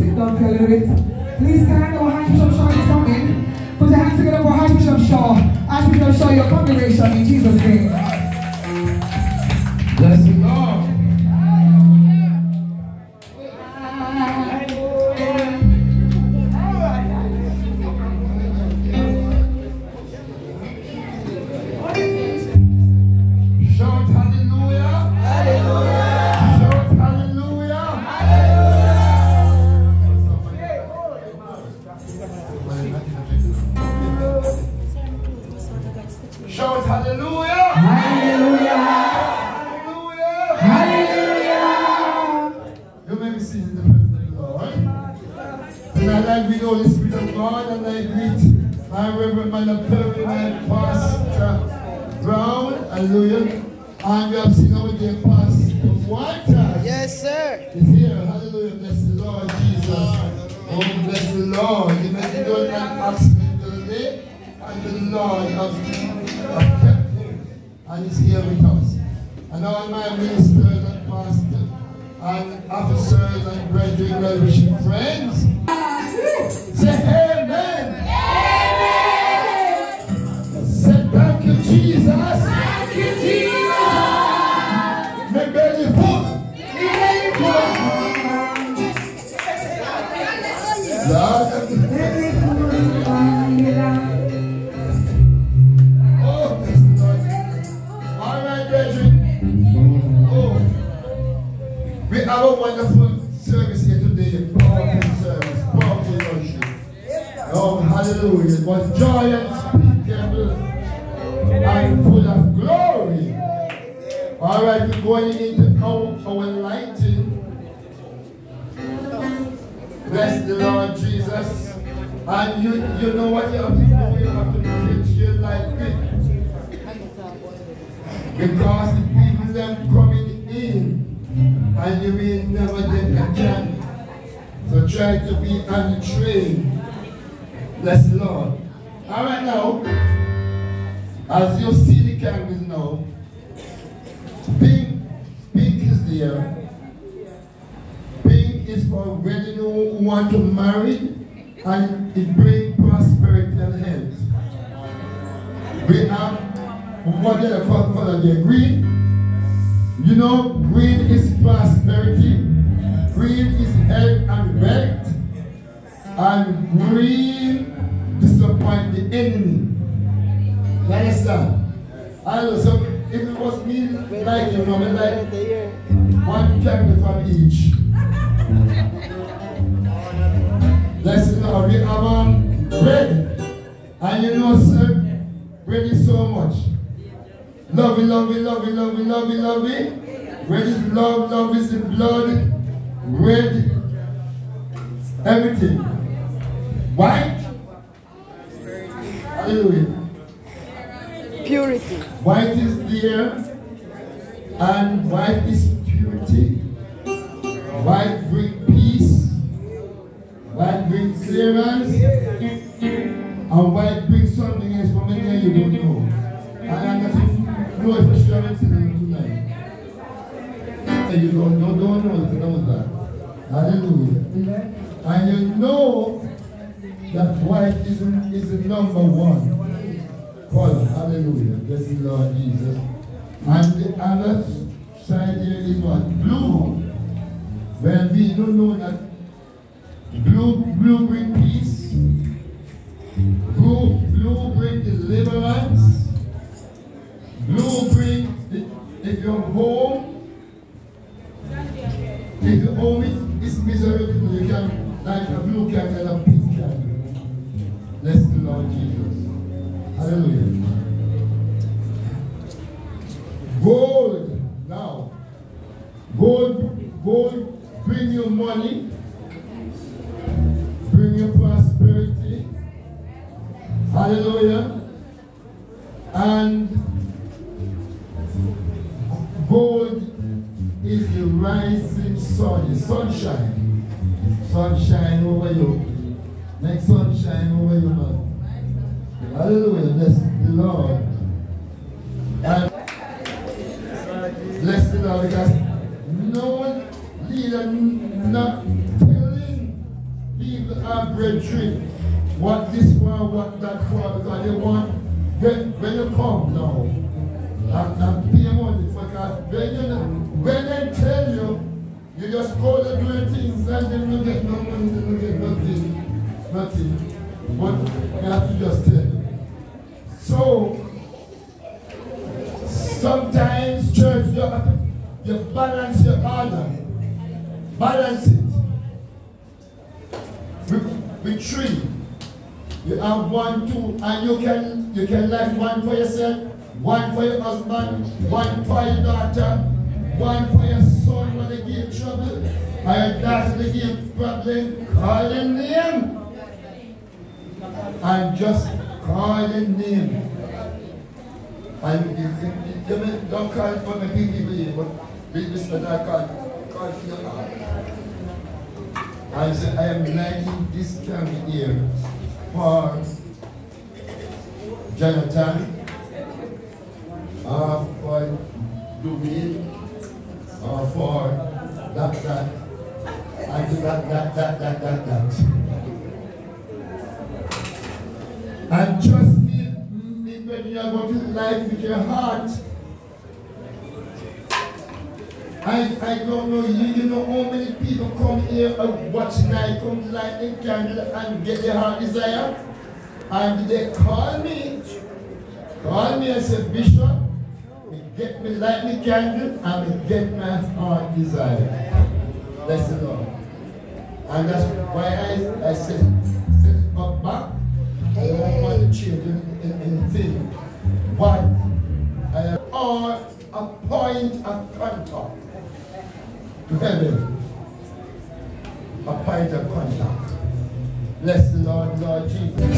sit down for a little bit. Please stand our hand, Bishop Shaw is coming. Put your hands together for Archbishop Shaw. Archbishop Shaw, your congregation in Jesus' name. Lord has, has kept him. And he's here with us. And all my ministers and pastors and officers and brethren, well-wishing friends. Say amen. Say thank you, Jesus. Thank you, Jesus. Belly full. Oh, wonderful service here today. Powerful service, powerful worship. Oh, Hallelujah. It was joy unspeakable and full of glory. All right, we're going into our, our lighting. Bless the Lord Jesus. And you you know what you have to do? You have to preach your light Because and you will never get a. So try to be on the train. Bless the Lord. All right now, as you see the candles now, pink, pink is there. Pink is for women who want to marry and it brings prosperity and health. We have what the color there? Green. You know, green is prosperity. Green is health and wealth. And green disappoint the enemy. You understand? I know so if it was me like you know, like one candle from each. Let's now we have um, bread. And you know, sir, bread is so much. Lovey, lovey, lovey, lovey, lovey, lovey. Red is love, love is the blood. Red, everything. White, hallelujah. Purity. White is there, and white is purity. White brings peace. White brings clearance. And you don't, don't, don't know that. Hallelujah. And you know that white is, is the number one color. Hallelujah. Bless the Lord Jesus. And the other side here is what? Blue. Well, we don't know that blue, blue bring peace. Hallelujah. And gold is the rising sun, the sunshine. Sunshine over you. Make sunshine over you, man. Hallelujah. Bless the Lord. And bless the Lord because no one leader not telling people are brethren what this what that for, because they want when, when you come now and, and pay money because when you when they tell you you just go to do things and then you get no money, you get nothing, nothing. But you have to just tell you. So, sometimes church, you, have to, you balance your order. Balance it. With, with three. You have one, two, and you can you can left one for yourself, one for your husband, one for your daughter, one for your son when they give trouble, and daughter they give problem, call their name. And just call their name. And you, you, you, don't call for my people here, but this that I call, for your heart. I said, I am lighting this candle here for Jonathan, uh, for Dubin, uh, for that, that, and that, that, that, that, that, that. And trust me, when you are going to life with your heart, I, I don't know you, you know how many people come here and watch night, come light and candle and get their heart desire. And they call me, call me and say, Bishop, get me light the candle and get my heart desire. That's the Lord. And that's why I, I said, set up back. I don't want to change anything. Why? I am or a point contact ready, a point of contact. Bless the Lord, Lord Jesus.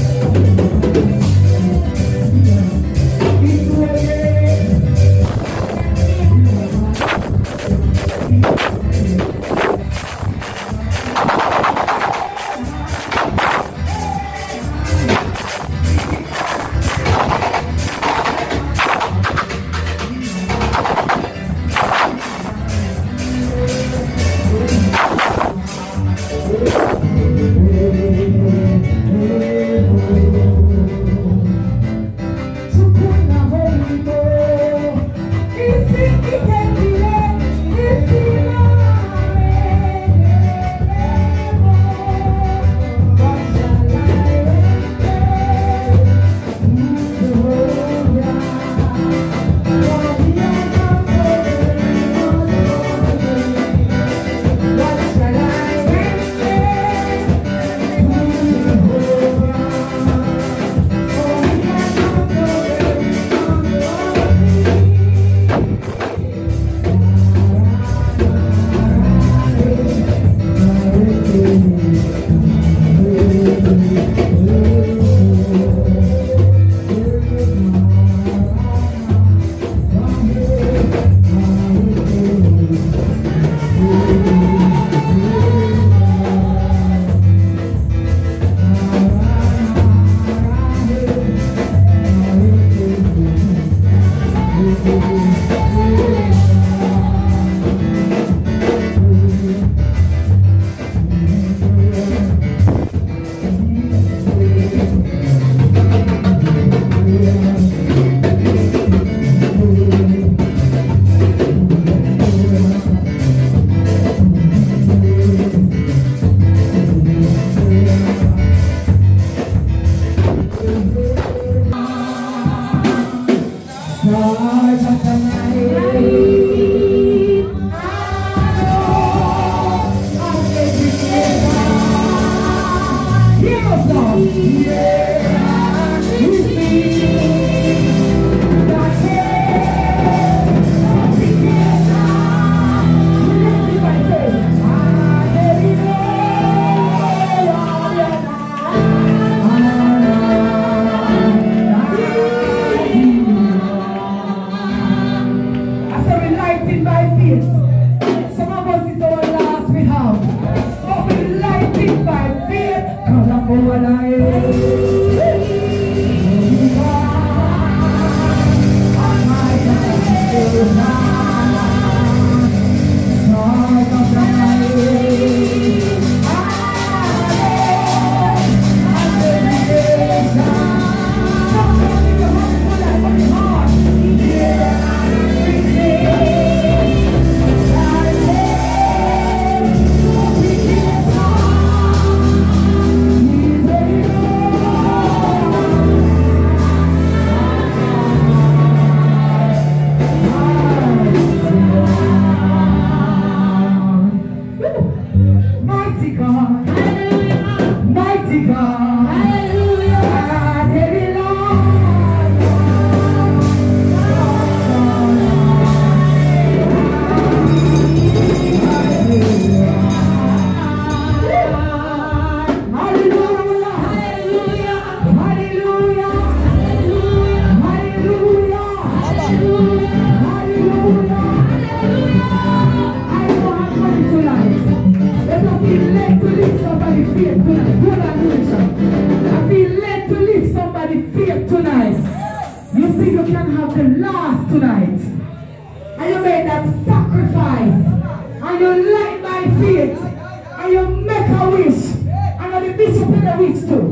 the weeks. And the discipline the weeks too.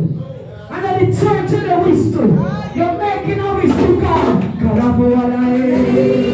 And the church of the weeks too. You're making a wish to God. God, I